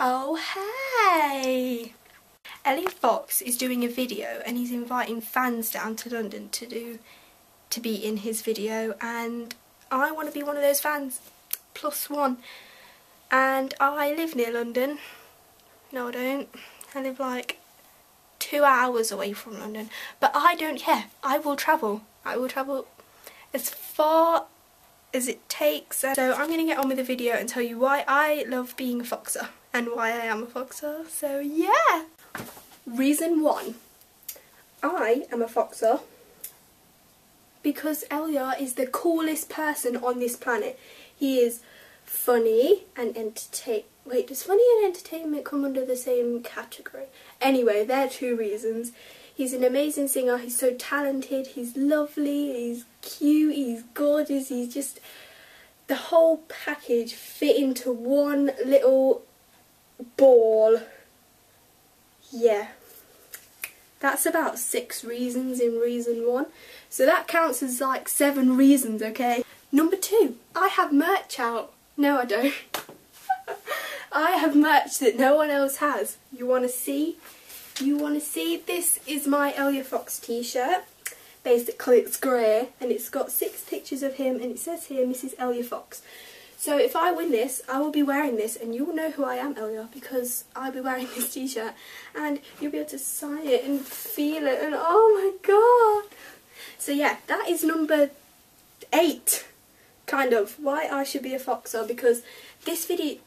Oh hey! Elyar Fox is doing a video and he's inviting fans down to London to do to be in his video. And I want to be one of those fans plus one. And I live near London. No I don't. I live like two hours away from London. But I don't care. I will travel. I will travel as far as it takes. So I'm going to get on with the video and tell you why I love being a foxer and why I am a foxer. So yeah. Reason one. I am a foxer because Elyar is the coolest person on this planet. He is funny and entertain wait does funny and entertainment come under the same category? Anyway there are two reasons. He's an amazing singer. He's so talented. He's lovely. He's cute. He's gorgeous. He's just the whole package fit into one little ball yeah that's about six reasons in reason one so that counts as like seven reasons okay number two I have merch out no, I don't. I have merch that no one else has. You want to see? You want to see? This is my Elyar Fox t-shirt. Basically, it's grey and it's got six pictures of him and it says here Mrs. Elyar Fox. So if I win this, I will be wearing this and you will know who I am, Elyar, because I'll be wearing this t-shirt and you'll be able to sign it and feel it and oh my god. So yeah, that is number eight kind of why I should be a foxer because this video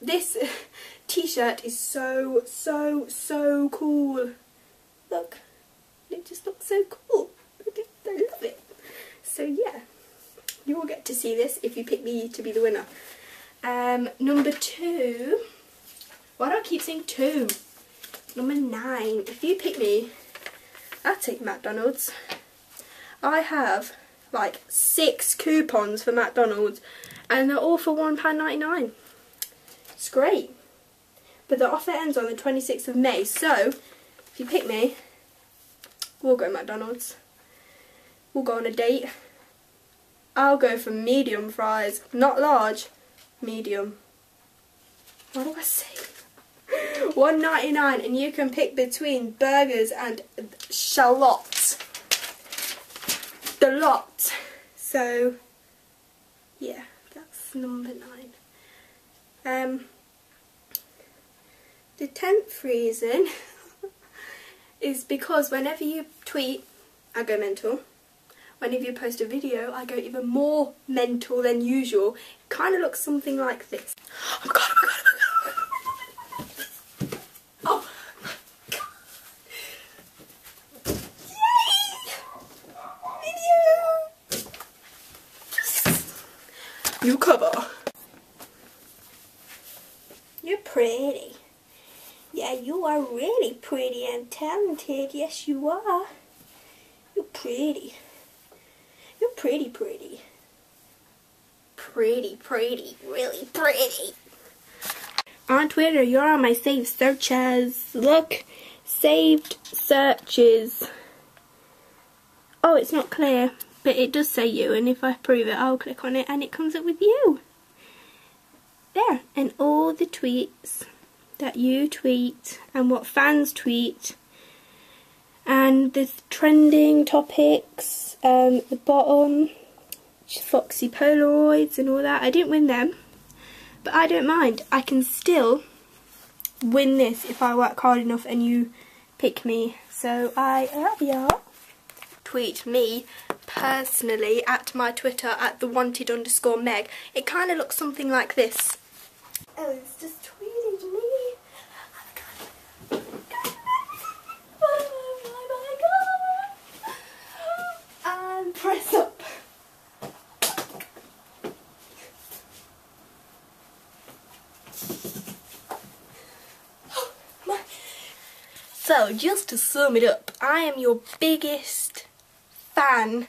this t-shirt is so so so cool look it just looks so cool I love it so yeah you will get to see this if you pick me to be the winner um, number two why do I keep saying two number nine if you pick me I'll take McDonald's I have like six coupons for McDonald's and they're all for £1.99. It's great. But the offer ends on the 26th of May, so if you pick me, we'll go to McDonald's. We'll go on a date. I'll go for medium fries, not large, medium. What do I say? 1.99 and you can pick between burgers and shallots the lot. So, yeah, that's number nine. Um, the tenth reason is because whenever you tweet, I go mental. Whenever you post a video, I go even more mental than usual. It kind of looks something like this. Oh my god, oh my god, oh my god. Oh new oh. cover. You're pretty. Yeah, you are really pretty and talented. Yes, you are. You're pretty. You're pretty, pretty. Pretty, pretty, really pretty. On Twitter, you're on my saved searches. Look, saved searches. Oh, it's not clear. But it does say you, and if I prove it, I'll click on it, and it comes up with you. There, and all the tweets that you tweet, and what fans tweet, and the trending topics, um, the bottom, Foxy Polaroids and all that. I didn't win them, but I don't mind. I can still win this if I work hard enough and you pick me. So I love you. Tweet me personally at my Twitter at the wanted underscore meg. It kind of looks something like this. Oh, it's just tweeting me. And press up. So, just to sum it up, I am your biggest fan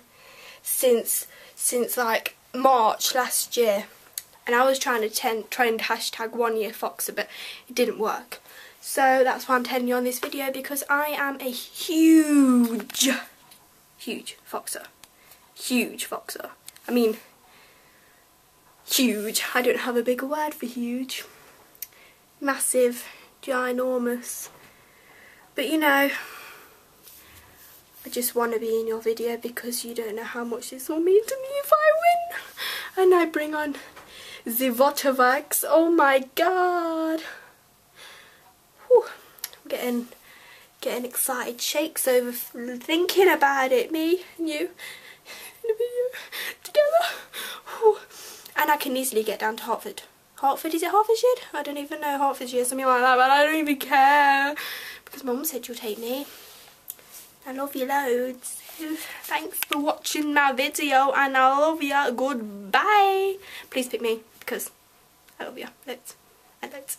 since since like March last year. And I was trying to trend, trend hashtag one year foxer but it didn't work. So that's why I'm telling you on this video because I am a huge huge foxer huge foxer I mean huge I don't have a bigger word for huge massive, ginormous. But you know, I just want to be in your video because you don't know how much this will mean to me if I win. And I bring on the Votovax. Oh my god. Whew. I'm getting getting excited shakes over thinking about it me and you together. And I can easily get down to Hartford. Hartford, is it Hertfordshire? I don't even know Hertfordshire something like that but I don't even care. Because mum said you'll take me. I love you loads. Thanks for watching my video and I love you goodbye. Please pick me because I love you loads and loads